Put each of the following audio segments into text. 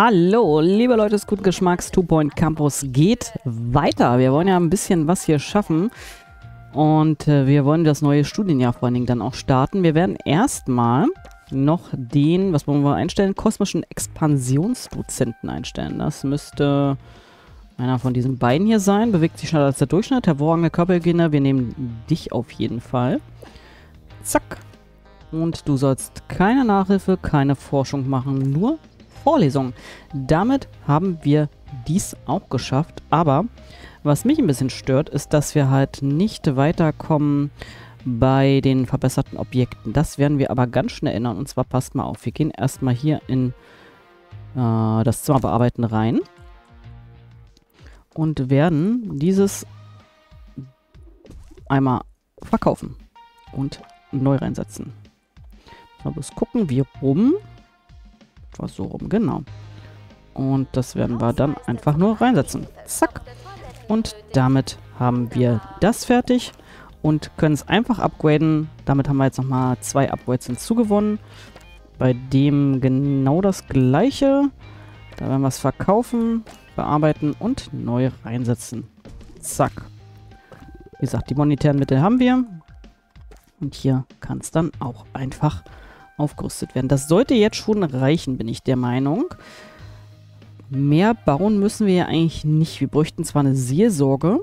Hallo, liebe Leute des guten Geschmacks, Two Point Campus geht weiter. Wir wollen ja ein bisschen was hier schaffen und äh, wir wollen das neue Studienjahr vor allen Dingen dann auch starten. Wir werden erstmal noch den, was wollen wir einstellen, kosmischen Expansionsdozenten einstellen. Das müsste einer von diesen beiden hier sein. Bewegt sich schneller als der Durchschnitt. Hervorragende Körperhygiene. Wir nehmen dich auf jeden Fall. Zack. Und du sollst keine Nachhilfe, keine Forschung machen, nur Vorlesung. Damit haben wir dies auch geschafft. Aber was mich ein bisschen stört, ist, dass wir halt nicht weiterkommen bei den verbesserten Objekten. Das werden wir aber ganz schnell ändern. Und zwar passt mal auf. Wir gehen erstmal hier in äh, das Zimmer bearbeiten rein. Und werden dieses einmal verkaufen und neu reinsetzen. Mal bloß gucken, wie rum war so rum, genau. Und das werden wir dann einfach nur reinsetzen. Zack. Und damit haben wir das fertig und können es einfach upgraden. Damit haben wir jetzt nochmal zwei Upgrades hinzugewonnen. Bei dem genau das gleiche. Da werden wir es verkaufen, bearbeiten und neu reinsetzen. Zack. Wie gesagt, die monetären Mittel haben wir. Und hier kann es dann auch einfach aufgerüstet werden. Das sollte jetzt schon reichen, bin ich der Meinung. Mehr bauen müssen wir ja eigentlich nicht. Wir bräuchten zwar eine Seelsorge.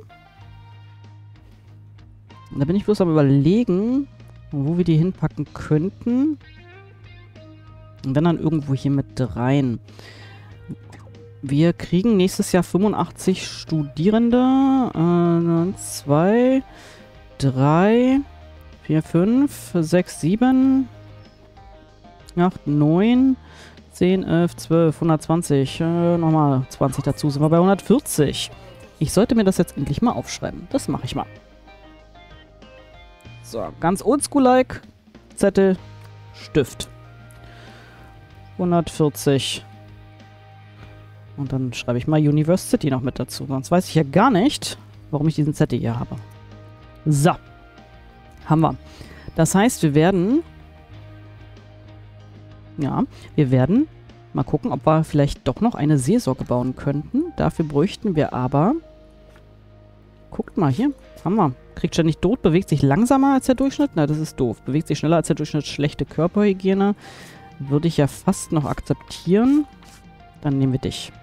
Da bin ich bloß am überlegen, wo wir die hinpacken könnten. Und dann dann irgendwo hier mit rein. Wir kriegen nächstes Jahr 85 Studierende. Äh, 2, 3, 4, 5, 6, 7, 8, 9, 10, 11, 12, 120. Äh, nochmal 20 dazu, sind wir bei 140. Ich sollte mir das jetzt endlich mal aufschreiben. Das mache ich mal. So, ganz oldschool-like. Zettel, Stift. 140. Und dann schreibe ich mal University noch mit dazu. Sonst weiß ich ja gar nicht, warum ich diesen Zettel hier habe. So. Haben wir. Das heißt, wir werden ja, wir werden mal gucken, ob wir vielleicht doch noch eine Seelsorge bauen könnten. Dafür bräuchten wir aber... Guckt mal hier, haben wir. Kriegt ständig tot, bewegt sich langsamer als der Durchschnitt. Na, das ist doof. Bewegt sich schneller als der Durchschnitt, schlechte Körperhygiene. Würde ich ja fast noch akzeptieren. Dann nehmen wir dich.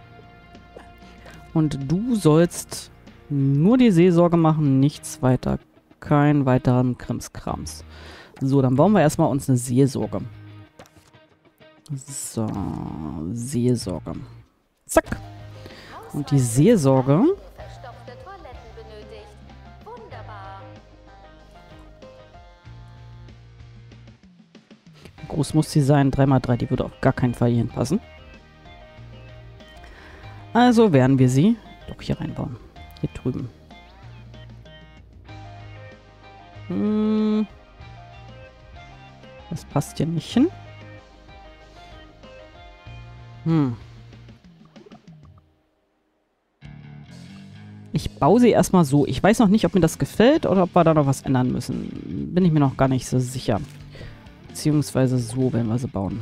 Und du sollst nur die Seelsorge machen, nichts weiter. Kein weiteren Krimskrams. So, dann bauen wir erstmal uns eine Seelsorge. So, Seelsorge. Zack. Und die Seelsorge... Groß muss sie sein, 3x3, die würde auf gar keinen Fall hier hinpassen. Also werden wir sie doch hier reinbauen. Hier drüben. Hm. Das passt hier nicht hin. Hm. Ich baue sie erstmal so. Ich weiß noch nicht, ob mir das gefällt oder ob wir da noch was ändern müssen. Bin ich mir noch gar nicht so sicher. Beziehungsweise so werden wir sie bauen.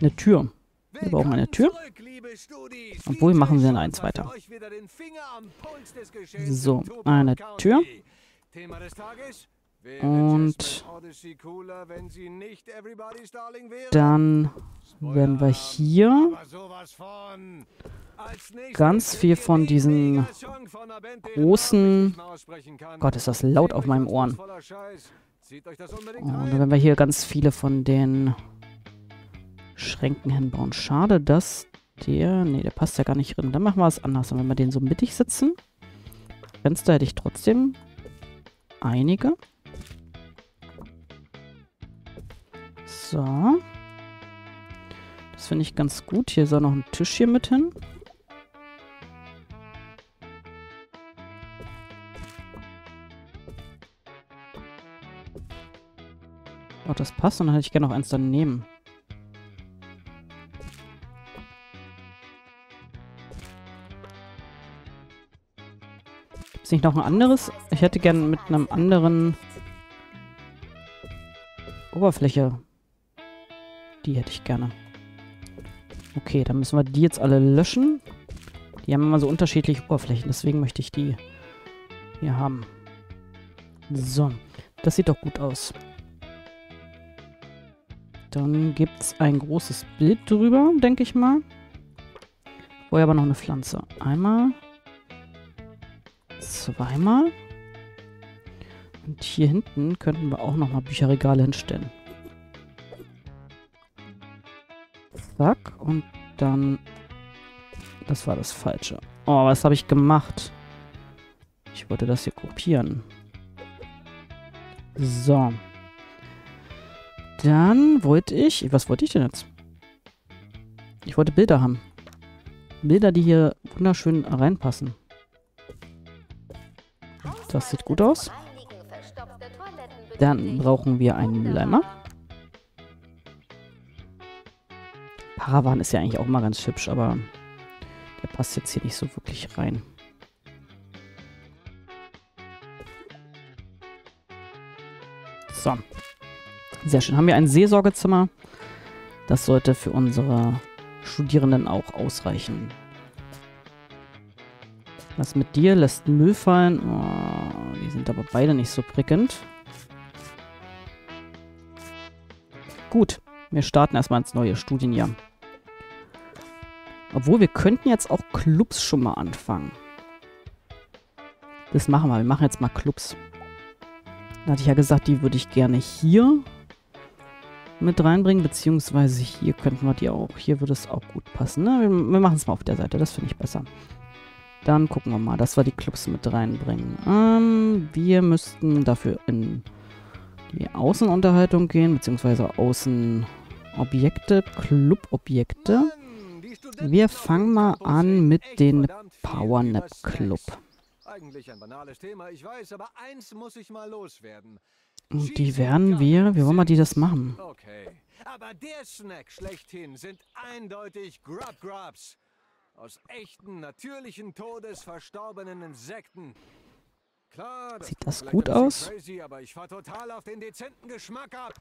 Eine Tür. Wir brauchen eine Tür. Obwohl, machen in eins weiter. So, eine Tür. Und dann werden wir hier ganz viel von diesen großen... Gott, ist das laut auf meinen Ohren. Und dann werden wir hier ganz viele von den Schränken hinbauen. Schade, dass der... Ne, der passt ja gar nicht drin. Dann machen wir es anders. Und wenn wir den so mittig sitzen... Fenster hätte ich trotzdem einige. So. Das finde ich ganz gut. Hier soll noch ein Tisch hier mit hin. Oh, das passt. Und dann hätte ich gerne noch eins daneben. Gibt es nicht noch ein anderes? Ich hätte gerne mit einem anderen Oberfläche die hätte ich gerne. Okay, dann müssen wir die jetzt alle löschen. Die haben immer so unterschiedliche Oberflächen, deswegen möchte ich die hier haben. So, das sieht doch gut aus. Dann gibt es ein großes Bild drüber, denke ich mal. Vorher aber noch eine Pflanze. Einmal. Zweimal. Und hier hinten könnten wir auch nochmal Bücherregale hinstellen. Zack. Und dann... Das war das Falsche. Oh, was habe ich gemacht? Ich wollte das hier kopieren. So. Dann wollte ich... Was wollte ich denn jetzt? Ich wollte Bilder haben. Bilder, die hier wunderschön reinpassen. Das sieht gut aus. Dann brauchen wir einen Mülleimer. Paravan ist ja eigentlich auch mal ganz hübsch, aber der passt jetzt hier nicht so wirklich rein. So. Sehr schön. Haben wir ein Seelsorgezimmer. Das sollte für unsere Studierenden auch ausreichen. Was mit dir? Lässt Müll fallen? Oh, die sind aber beide nicht so prickelnd. Gut, wir starten erstmal ins neue Studienjahr. Obwohl, wir könnten jetzt auch Clubs schon mal anfangen. Das machen wir. Wir machen jetzt mal Clubs. Da hatte ich ja gesagt, die würde ich gerne hier mit reinbringen, beziehungsweise hier könnten wir die auch. Hier würde es auch gut passen. Ne? Wir, wir machen es mal auf der Seite, das finde ich besser. Dann gucken wir mal, dass wir die Clubs mit reinbringen. Ähm, wir müssten dafür in die Außenunterhaltung gehen, beziehungsweise Außenobjekte, Clubobjekte. Wir fangen mal an mit den Powernap Club. Eigentlich ein banales Thema, ich weiß, aber eins muss ich mal loswerden. Und die werden wir, wie wollen wir die das machen? Okay, aber der Snack schlechthin sind eindeutig Grub Grubs. Aus echten, natürlichen Todes verstorbenen Insekten. Klar, das Sieht das gut aus? Crazy, aber ich fahr total auf den dezenten Geschmack ab.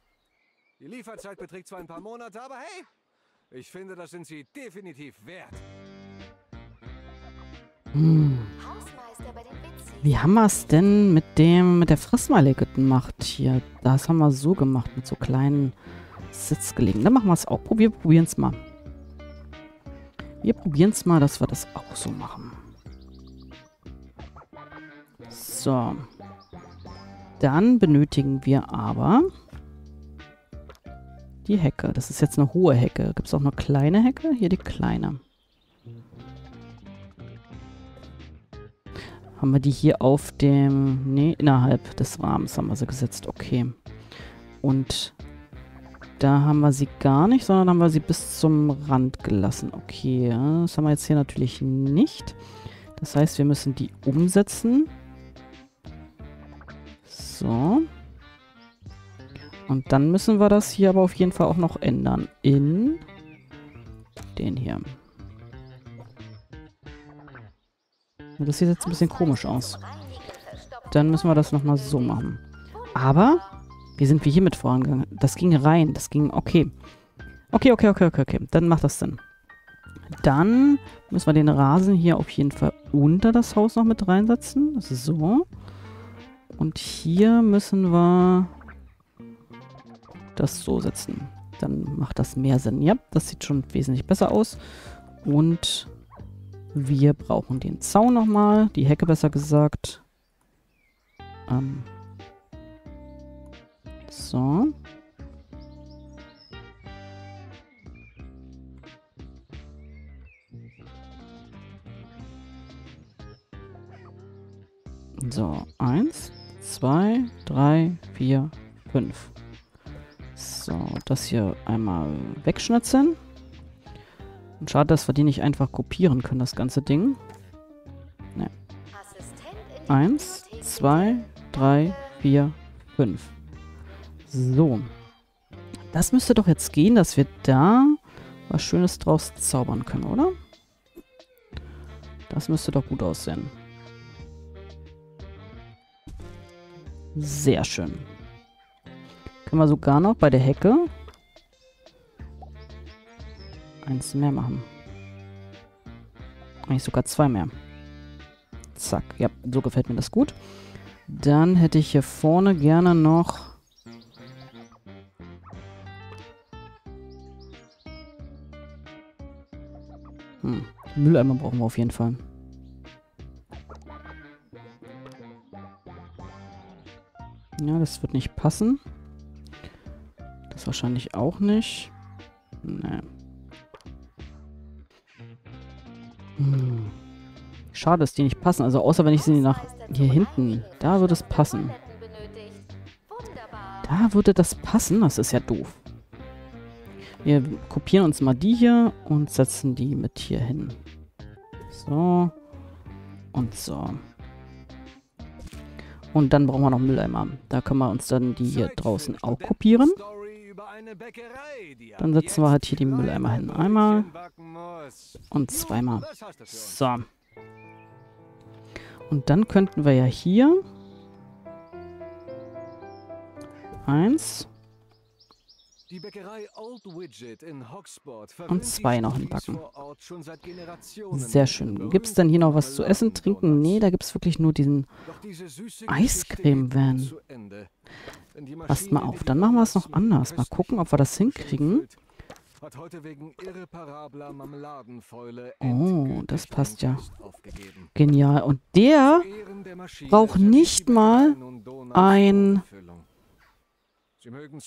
Die Lieferzeit beträgt zwar ein paar Monate, aber hey, ich finde, das sind sie definitiv wert. Hm. Wie haben wir es denn mit dem, mit der Fressmeile gemacht hier? Das haben wir so gemacht, mit so kleinen Sitzgelegen. Dann machen wir es auch. wir probieren es mal. Wir probieren es mal, dass wir das auch so machen. So. Dann benötigen wir aber die Hecke. Das ist jetzt eine hohe Hecke. Gibt es auch eine kleine Hecke? Hier die kleine. Haben wir die hier auf dem... Ne, innerhalb des Rahmens haben wir sie gesetzt. Okay. Und da haben wir sie gar nicht, sondern haben wir sie bis zum Rand gelassen. Okay, das haben wir jetzt hier natürlich nicht. Das heißt, wir müssen die umsetzen. So. Und dann müssen wir das hier aber auf jeden Fall auch noch ändern. In den hier. Das sieht jetzt ein bisschen komisch aus. Dann müssen wir das nochmal so machen. Aber, wie sind wir hier mit vorangegangen? Das ging rein. Das ging, okay. Okay, okay, okay, okay, okay. Dann macht das Sinn. Dann müssen wir den Rasen hier auf jeden Fall unter das Haus noch mit reinsetzen. So. Und hier müssen wir das so setzen. Dann macht das mehr Sinn. Ja, das sieht schon wesentlich besser aus. Und wir brauchen den Zaun nochmal. Die Hecke besser gesagt. Ähm. So. So, eins, zwei, drei, vier, fünf. So, das hier einmal wegschnitzen. Und schade, dass wir die nicht einfach kopieren können, das ganze Ding. Ne. Eins, zwei, drei, vier, fünf. So. Das müsste doch jetzt gehen, dass wir da was Schönes draus zaubern können, oder? Das müsste doch gut aussehen. Sehr schön. Können wir sogar noch bei der Hecke eins mehr machen. Eigentlich sogar zwei mehr. Zack. Ja, so gefällt mir das gut. Dann hätte ich hier vorne gerne noch... Hm. Mülleimer brauchen wir auf jeden Fall. Ja, das wird nicht passen. Das wahrscheinlich auch nicht. Nee. Hm. Schade, dass die nicht passen. Also außer wenn ich sie nach hier hinten. Da würde es passen. Da würde das passen. Das ist ja doof. Wir kopieren uns mal die hier und setzen die mit hier hin. So. Und so. Und dann brauchen wir noch Mülleimer. Da können wir uns dann die hier draußen auch kopieren. Dann setzen wir halt hier die Mülleimer hin. Einmal und zweimal. So. Und dann könnten wir ja hier eins und zwei noch hinpacken. Sehr schön. Gibt es denn hier noch was zu essen, trinken? Nee, da gibt es wirklich nur diesen Eiscreme-Van. Passt mal auf. Dann machen wir es noch anders. Mal gucken, ob wir das hinkriegen. Oh, das passt ja. Genial. Und der braucht nicht mal ein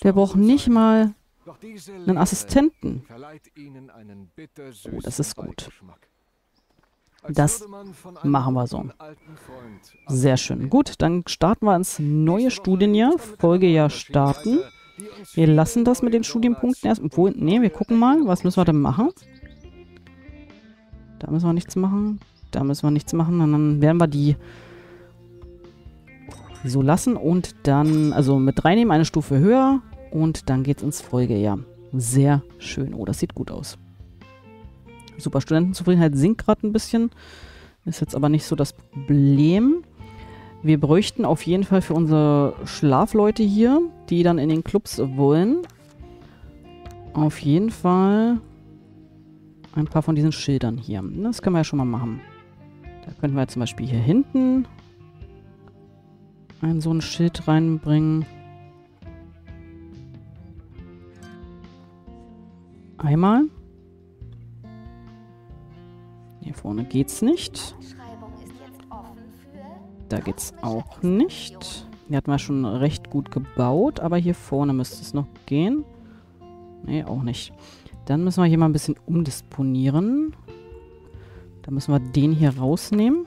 der braucht nicht mal einen Assistenten. Oh, das ist gut. Das machen wir so. Sehr schön. Gut, dann starten wir ins neue Studienjahr. Folgejahr starten. Wir lassen das mit den Studienpunkten erst. Obwohl, nee, wir gucken mal. Was müssen wir denn machen? Da müssen wir nichts machen. Da müssen wir nichts machen. Und dann werden wir die so lassen und dann, also mit reinnehmen, eine Stufe höher und dann geht's ins Folgejahr. Sehr schön. Oh, das sieht gut aus. Super, Studentenzufriedenheit sinkt gerade ein bisschen. Ist jetzt aber nicht so das Problem. Wir bräuchten auf jeden Fall für unsere Schlafleute hier, die dann in den Clubs wollen, auf jeden Fall ein paar von diesen Schildern hier. Das können wir ja schon mal machen. Da könnten wir zum Beispiel hier hinten ein so ein Schild reinbringen. Einmal. Hier vorne geht's nicht. Da geht's auch nicht. Die hatten wir schon recht gut gebaut, aber hier vorne müsste es noch gehen. Nee, auch nicht. Dann müssen wir hier mal ein bisschen umdisponieren. Da müssen wir den hier rausnehmen.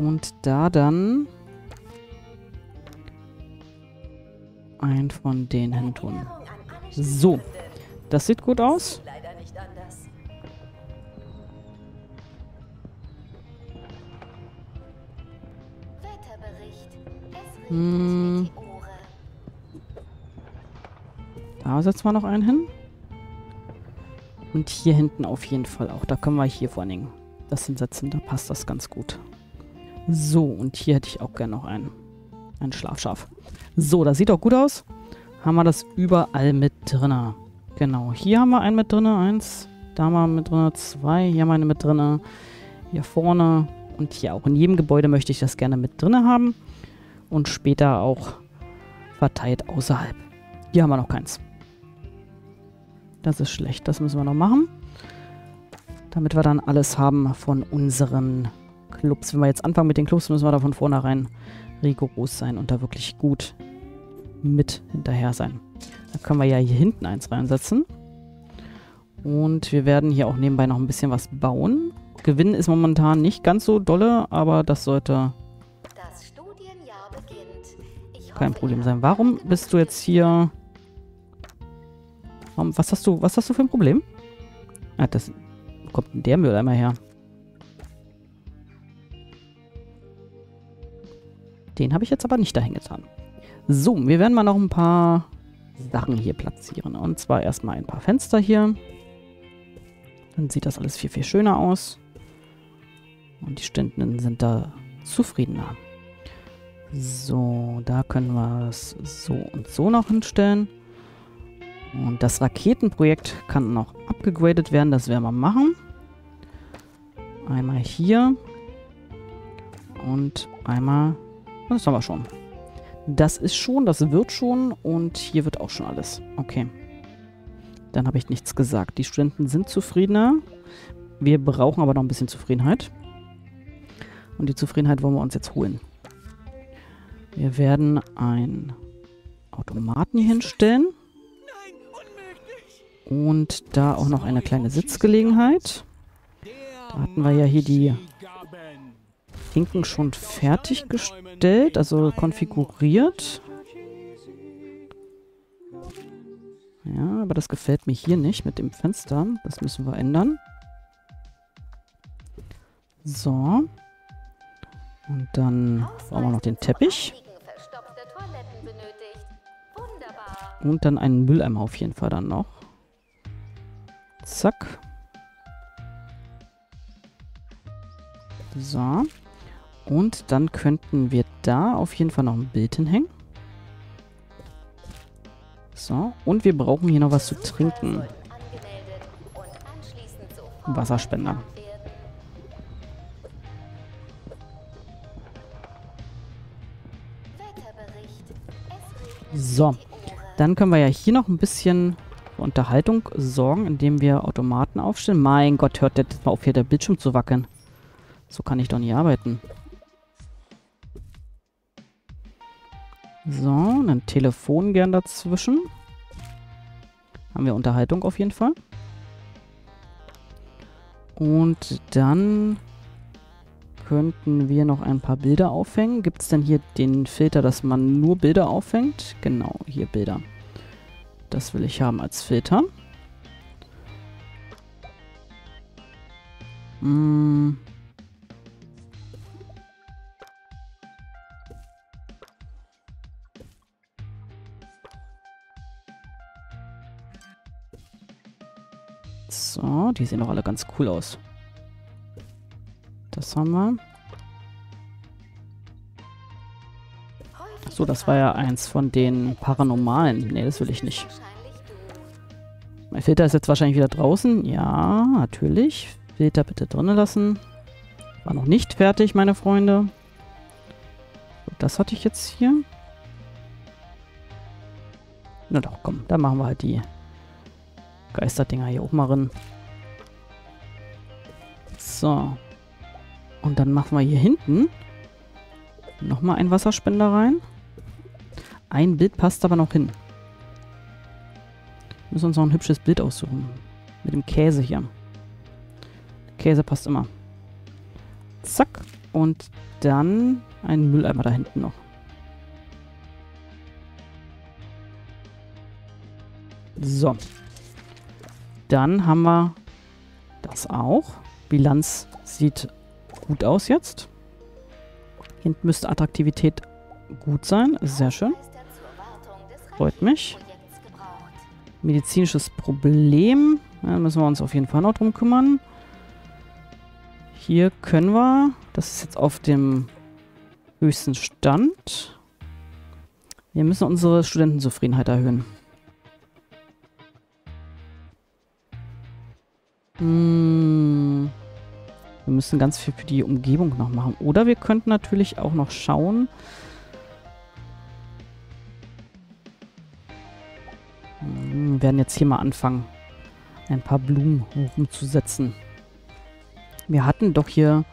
Und da dann ein von denen tun. So. Das sieht gut aus. Hm. Da setzen wir noch einen hin. Und hier hinten auf jeden Fall auch. Da können wir hier vor allen Dingen das hinsetzen. Da passt das ganz gut. So, und hier hätte ich auch gerne noch einen. Ein Schlafschaf. So, das sieht auch gut aus. Haben wir das überall mit drin. Genau, hier haben wir einen mit drin. Eins. Da haben wir mit drin. Zwei. Hier haben wir einen mit drin. Hier vorne. Und hier auch. In jedem Gebäude möchte ich das gerne mit drin haben. Und später auch verteilt außerhalb. Hier haben wir noch keins. Das ist schlecht. Das müssen wir noch machen. Damit wir dann alles haben von unseren Clubs. Wenn wir jetzt anfangen mit den Clubs, müssen wir da von vornherein rigoros sein und da wirklich gut mit hinterher sein. Da können wir ja hier hinten eins reinsetzen. Und wir werden hier auch nebenbei noch ein bisschen was bauen. Gewinn ist momentan nicht ganz so dolle, aber das sollte das kein Problem sein. Warum bist du jetzt hier... Warum, was hast du, was hast du für ein Problem? Ah, das kommt der Mülleimer her. Den habe ich jetzt aber nicht dahin getan. So, wir werden mal noch ein paar Sachen hier platzieren. Und zwar erstmal ein paar Fenster hier. Dann sieht das alles viel, viel schöner aus. Und die Studenten sind da zufriedener. So, da können wir es so und so noch hinstellen. Und das Raketenprojekt kann noch abgegradet werden. Das werden wir machen. Einmal hier. Und einmal... Das haben wir schon. Das ist schon, das wird schon. Und hier wird auch schon alles. Okay. Dann habe ich nichts gesagt. Die Studenten sind zufriedener. Wir brauchen aber noch ein bisschen Zufriedenheit. Und die Zufriedenheit wollen wir uns jetzt holen. Wir werden ein Automaten hier hinstellen. Und da auch noch eine kleine Sitzgelegenheit. Da hatten wir ja hier die Hinken schon fertiggestellt, also konfiguriert. Ja, aber das gefällt mir hier nicht mit dem Fenster. Das müssen wir ändern. So. Und dann brauchen wir noch den Teppich. Und dann einen Mülleimer auf jeden Fall dann noch. Zack. So. Und dann könnten wir da auf jeden Fall noch ein Bild hinhängen. So. Und wir brauchen hier noch was zu trinken. Wasserspender. So. Dann können wir ja hier noch ein bisschen Unterhaltung sorgen, indem wir Automaten aufstellen. Mein Gott, hört jetzt mal auf, hier der Bildschirm zu wackeln. So kann ich doch nicht arbeiten. So, ein Telefon gern dazwischen. Haben wir Unterhaltung auf jeden Fall. Und dann könnten wir noch ein paar Bilder aufhängen. Gibt es denn hier den Filter, dass man nur Bilder aufhängt? Genau, hier Bilder. Das will ich haben als Filter. Hm. So, die sehen doch alle ganz cool aus. Das haben wir. So, das war ja eins von den paranormalen. Ne, das will ich nicht. Mein Filter ist jetzt wahrscheinlich wieder draußen. Ja, natürlich. Filter bitte drinnen lassen. War noch nicht fertig, meine Freunde. So, das hatte ich jetzt hier. Na doch, komm. Dann machen wir halt die Geisterdinger hier auch mal rein. So. Und dann machen wir hier hinten nochmal einen Wasserspender rein. Ein Bild passt aber noch hin. Wir müssen uns noch ein hübsches Bild aussuchen. Mit dem Käse hier. Käse passt immer. Zack. Und dann ein Mülleimer da hinten noch. So. Dann haben wir das auch. Bilanz sieht gut aus jetzt. Hinten müsste Attraktivität gut sein. Sehr schön. Freut mich. Medizinisches Problem. Da müssen wir uns auf jeden Fall noch drum kümmern. Hier können wir. Das ist jetzt auf dem höchsten Stand. Wir müssen unsere Studentenzufriedenheit erhöhen. Hm. Wir müssen ganz viel für die Umgebung noch machen. Oder wir könnten natürlich auch noch schauen. Hm, wir werden jetzt hier mal anfangen, ein paar Blumen rumzusetzen. Wir hatten doch hier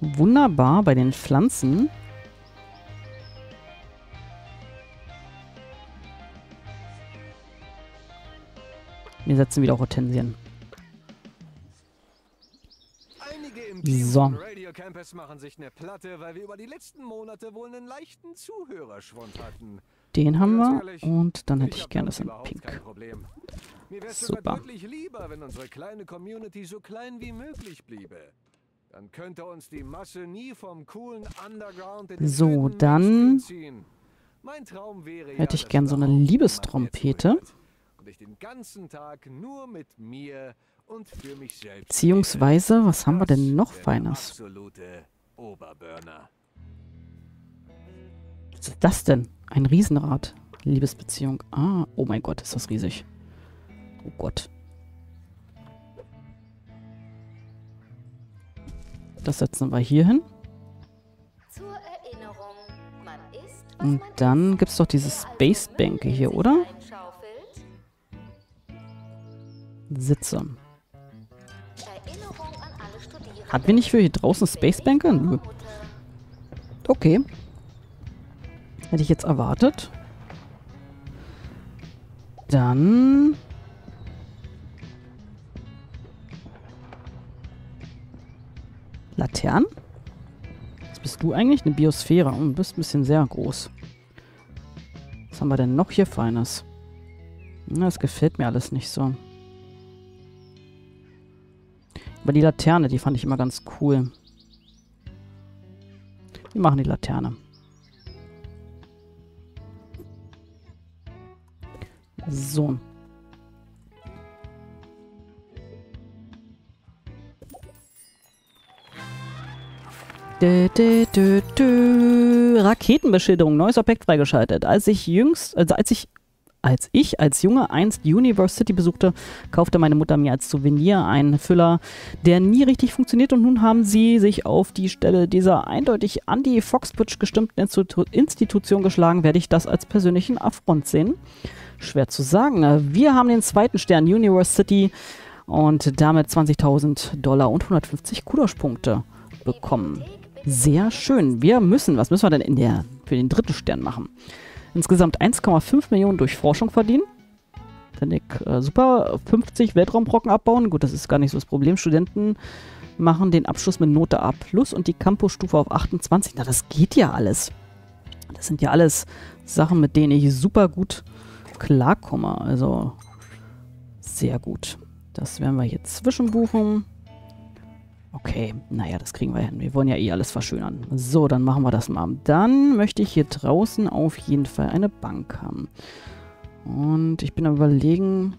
wunderbar bei den Pflanzen Wir setzen wieder Hortensien. Hatten. Den haben wir und dann hätte ich, gerne das in Pink. Mir wäre Super. lieber, wenn unsere kleine Community so klein wie möglich bliebe. Dann könnte uns die Masse nie vom coolen Underground in So, dann hätte ich gern so eine Liebestrompete. Und ich den ganzen Tag nur mit mir Beziehungsweise, was haben wir denn noch Feines? Was ist das denn? Ein Riesenrad. Liebesbeziehung. Ah, oh mein Gott, ist das riesig. Oh Gott. Das setzen wir hier hin. Und dann gibt es doch diese. Space-Bänke hier, oder? Sitze. Hatten wir nicht für hier draußen Space-Bänke? Nö. Okay. Hätte ich jetzt erwartet. Dann... Laternen? Was bist du eigentlich? Eine Biosphäre. Du bist ein bisschen sehr groß. Was haben wir denn noch hier Feines? Das gefällt mir alles nicht so. Aber die Laterne, die fand ich immer ganz cool. Wir machen die Laterne. So. Dö, dö, dö. Raketenbeschilderung, neues Objekt freigeschaltet. Als ich jüngst, also als ich als ich als Junge einst University besuchte, kaufte meine Mutter mir als Souvenir einen Füller, der nie richtig funktioniert und nun haben sie sich auf die Stelle dieser eindeutig anti-Foxbridge gestimmten Institu Institution geschlagen. Werde ich das als persönlichen Affront sehen? Schwer zu sagen. Wir haben den zweiten Stern University und damit 20.000 Dollar und 150 Kudosh-Punkte bekommen. Sehr schön. Wir müssen, was müssen wir denn in der, für den dritten Stern machen? Insgesamt 1,5 Millionen durch Forschung verdienen. Ich äh, super. 50 Weltraumbrocken abbauen. Gut, das ist gar nicht so das Problem. Studenten machen den Abschluss mit Note A plus und die Campusstufe auf 28. Na, das geht ja alles. Das sind ja alles Sachen, mit denen ich super gut klarkomme. Also sehr gut. Das werden wir hier zwischenbuchen. Okay, naja, das kriegen wir hin. Wir wollen ja eh alles verschönern. So, dann machen wir das mal. Dann möchte ich hier draußen auf jeden Fall eine Bank haben. Und ich bin am überlegen...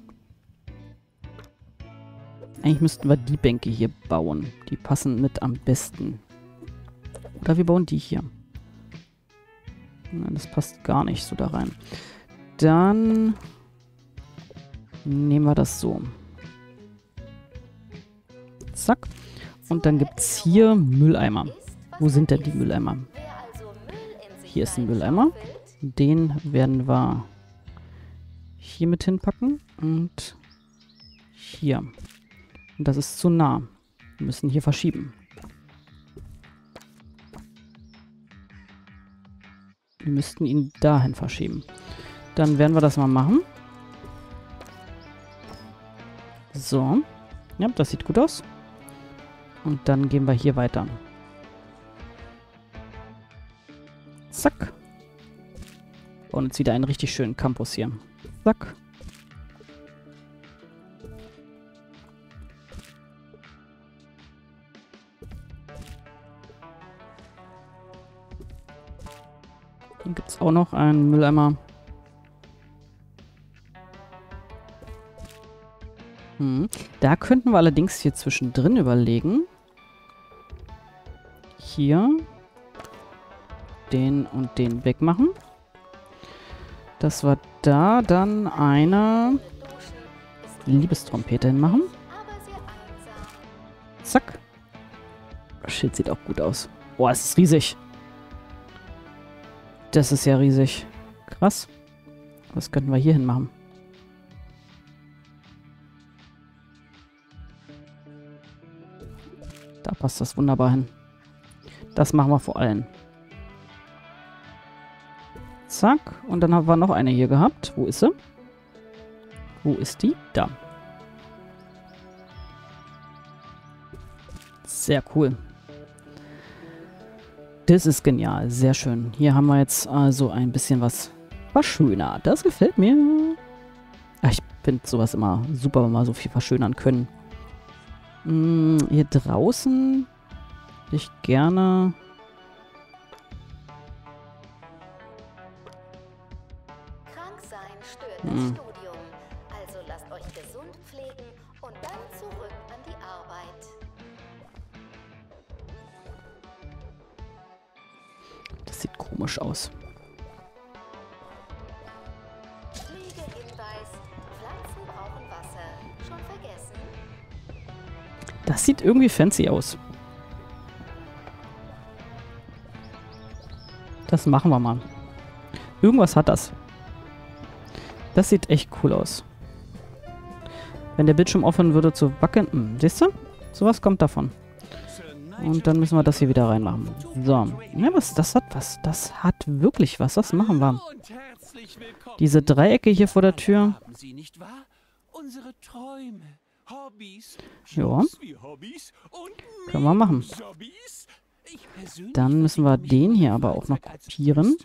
Eigentlich müssten wir die Bänke hier bauen. Die passen mit am besten. Oder wir bauen die hier. Na, das passt gar nicht so da rein. Dann nehmen wir das so. Zack. Und dann gibt es hier Mülleimer. Wo sind denn die Mülleimer? Hier ist ein Mülleimer. Den werden wir hier mit hinpacken und hier. Und das ist zu nah. Wir müssen hier verschieben. Wir müssten ihn dahin verschieben. Dann werden wir das mal machen. So. Ja, das sieht gut aus. Und dann gehen wir hier weiter. Zack. Und jetzt wieder einen richtig schönen Campus hier. Zack. Hier gibt es auch noch einen Mülleimer. Hm. Da könnten wir allerdings hier zwischendrin überlegen. Hier den und den wegmachen. Dass wir da dann eine Liebestrompete hinmachen. Zack. Das Schild sieht auch gut aus. Boah, es ist riesig. Das ist ja riesig. Krass. Was könnten wir hier hin machen? Da passt das wunderbar hin. Das machen wir vor allem. Zack. Und dann haben wir noch eine hier gehabt. Wo ist sie? Wo ist die? Da. Sehr cool. Das ist genial. Sehr schön. Hier haben wir jetzt also ein bisschen was verschönert. Das gefällt mir. Ich finde sowas immer super, wenn wir so viel verschönern können. Hm, hier draußen ich gerne... Krank sein stört Hm. das Studium. Also lasst euch gesund pflegen und dann zurück an die Arbeit. Das sieht komisch aus. Das sieht irgendwie fancy aus. Das machen wir mal. Irgendwas hat das. Das sieht echt cool aus. Wenn der Bildschirm aufhören würde zu wackeln. Hm, siehst du? Sowas kommt davon. Und dann müssen wir das hier wieder reinmachen. So. Ja, was, das hat was. Das hat wirklich was. Das machen wir. Diese Dreiecke hier vor der Tür. Ja. Können wir machen. Dann müssen wir den hier aber auch noch kopieren.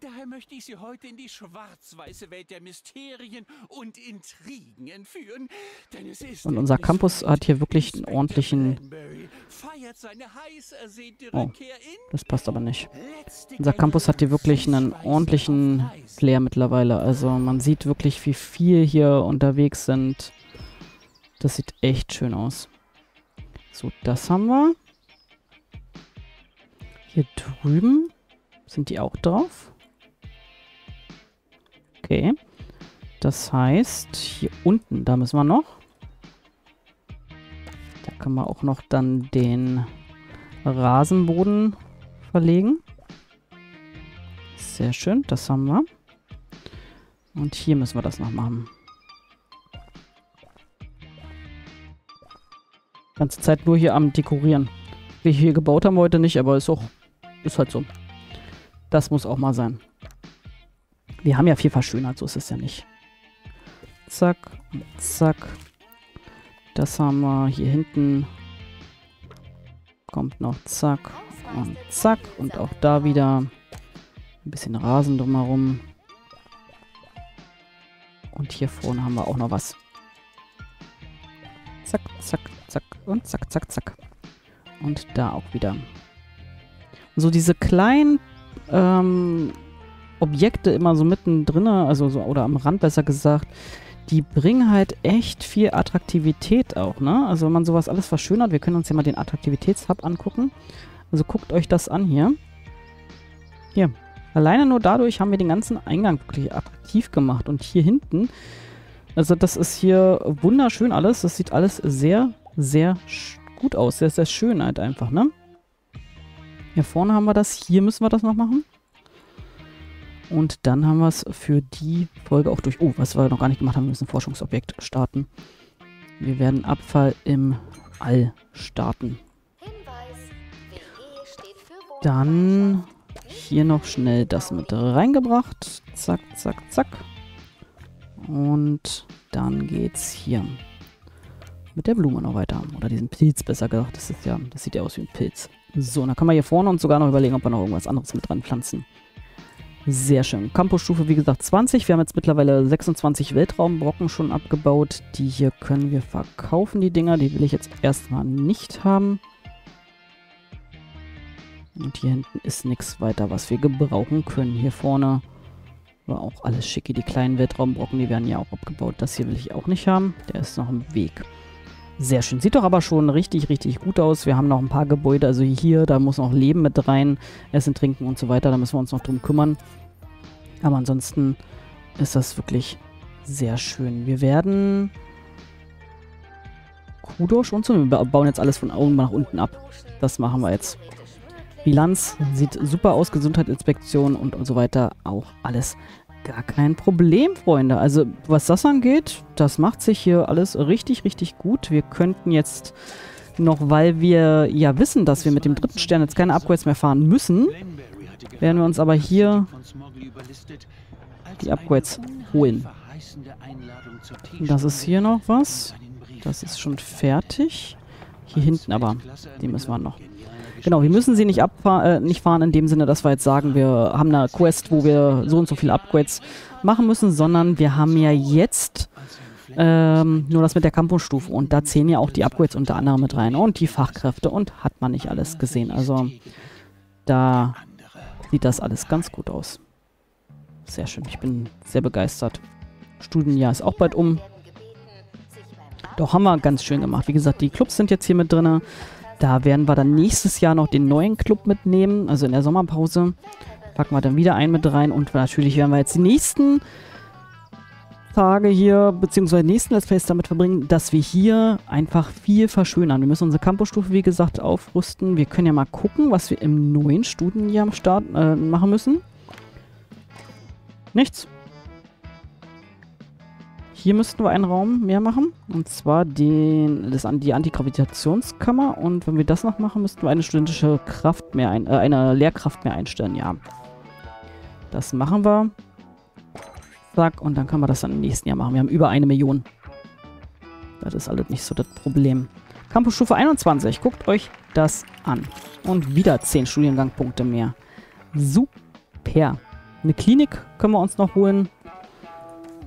Daher möchte ich Sie heute in die schwarz-weiße Welt der Mysterien und Intrigen entführen. und unser Campus hat hier wirklich einen ordentlichen... Oh, das passt aber nicht. Unser Campus hat hier wirklich einen ordentlichen Flair mittlerweile. Also man sieht wirklich, wie viel hier unterwegs sind. Das sieht echt schön aus. So, das haben wir. Hier drüben sind die auch drauf. Okay. Das heißt, hier unten, da müssen wir noch. Da können wir auch noch dann den Rasenboden verlegen. Sehr schön, das haben wir. Und hier müssen wir das noch machen. Ganze Zeit nur hier am Dekorieren. Wie wir hier gebaut haben heute nicht, aber ist auch ist halt so. Das muss auch mal sein. Wir haben ja viel verschönert, so ist es ja nicht. Zack, zack. Das haben wir hier hinten. Kommt noch zack und zack. Und auch da wieder ein bisschen Rasen drumherum. Und hier vorne haben wir auch noch was. Zack, zack, zack und zack, zack, zack. Und da auch wieder so diese kleinen ähm, Objekte immer so mittendrin, also so, oder am Rand besser gesagt, die bringen halt echt viel Attraktivität auch, ne? Also wenn man sowas alles verschönert, wir können uns ja mal den Attraktivitätshub angucken. Also guckt euch das an hier. Hier. Alleine nur dadurch haben wir den ganzen Eingang wirklich attraktiv gemacht. Und hier hinten, also das ist hier wunderschön alles. Das sieht alles sehr, sehr gut aus. Sehr, sehr schön halt einfach, ne? Hier vorne haben wir das. Hier müssen wir das noch machen. Und dann haben wir es für die Folge auch durch. Oh, was wir noch gar nicht gemacht haben, wir müssen ein Forschungsobjekt starten. Wir werden Abfall im All starten. Dann hier noch schnell das mit reingebracht. Zack, zack, zack. Und dann geht's hier mit der Blume noch weiter. Oder diesen Pilz besser gesagt. Das ist ja, das sieht ja aus wie ein Pilz. So, dann können wir hier vorne uns sogar noch überlegen, ob wir noch irgendwas anderes mit dran pflanzen. Sehr schön. Campusstufe, wie gesagt, 20. Wir haben jetzt mittlerweile 26 Weltraumbrocken schon abgebaut. Die hier können wir verkaufen, die Dinger. Die will ich jetzt erstmal nicht haben. Und hier hinten ist nichts weiter, was wir gebrauchen können. Hier vorne war auch alles schicke. Die kleinen Weltraumbrocken, die werden ja auch abgebaut. Das hier will ich auch nicht haben. Der ist noch im Weg. Sehr schön. Sieht doch aber schon richtig, richtig gut aus. Wir haben noch ein paar Gebäude. Also hier, da muss noch Leben mit rein. Essen, Trinken und so weiter. Da müssen wir uns noch drum kümmern. Aber ansonsten ist das wirklich sehr schön. Wir werden Kudosh und so. Wir bauen jetzt alles von oben nach unten ab. Das machen wir jetzt. Bilanz sieht super aus. Gesundheitsinspektion und, und so weiter. Auch alles Gar kein Problem, Freunde. Also, was das angeht, das macht sich hier alles richtig, richtig gut. Wir könnten jetzt noch, weil wir ja wissen, dass wir mit dem dritten Stern jetzt keine Upgrades mehr fahren müssen, werden wir uns aber hier die Upgrades holen. Das ist hier noch was. Das ist schon fertig. Hier hinten aber, die müssen wir noch. Genau, wir müssen sie nicht, äh, nicht fahren in dem Sinne, dass wir jetzt sagen, wir haben eine Quest, wo wir so und so viele Upgrades machen müssen, sondern wir haben ja jetzt ähm, nur das mit der Campusstufe und da zählen ja auch die Upgrades unter anderem mit rein und die Fachkräfte und hat man nicht alles gesehen. Also da sieht das alles ganz gut aus. Sehr schön, ich bin sehr begeistert. Studienjahr ist auch bald um. Doch, haben wir ganz schön gemacht. Wie gesagt, die Clubs sind jetzt hier mit drin. Da werden wir dann nächstes Jahr noch den neuen Club mitnehmen, also in der Sommerpause. Packen wir dann wieder einen mit rein und natürlich werden wir jetzt die nächsten Tage hier, beziehungsweise nächsten Let's Plays damit verbringen, dass wir hier einfach viel verschönern. Wir müssen unsere Campusstufe, wie gesagt, aufrüsten. Wir können ja mal gucken, was wir im neuen Studienjahr äh, machen müssen. Nichts. Hier müssten wir einen Raum mehr machen. Und zwar den, das, die Antigravitationskammer. Und wenn wir das noch machen, müssten wir eine studentische Kraft mehr ein, äh, eine Lehrkraft mehr einstellen, ja. Das machen wir. Zack, und dann können wir das dann im nächsten Jahr machen. Wir haben über eine Million. Das ist alles nicht so das Problem. Campusstufe 21. Guckt euch das an. Und wieder 10 Studiengangpunkte mehr. Super. Eine Klinik können wir uns noch holen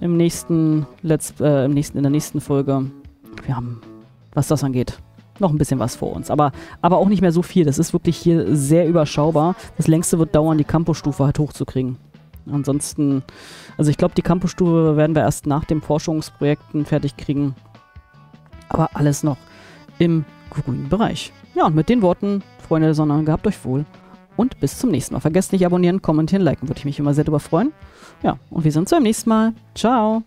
im nächsten, Let's, äh, im nächsten, in der nächsten Folge. Wir haben, was das angeht, noch ein bisschen was vor uns. Aber, aber auch nicht mehr so viel. Das ist wirklich hier sehr überschaubar. Das längste wird dauern, die Campusstufe halt hochzukriegen. Ansonsten, also ich glaube, die Campusstufe werden wir erst nach den Forschungsprojekten fertig kriegen. Aber alles noch im grünen Bereich. Ja, und mit den Worten, Freunde der Sonne, gehabt euch wohl und bis zum nächsten Mal. Vergesst nicht abonnieren, kommentieren, liken, würde ich mich immer sehr darüber freuen. Ja, und wir sehen uns beim nächsten Mal. Ciao.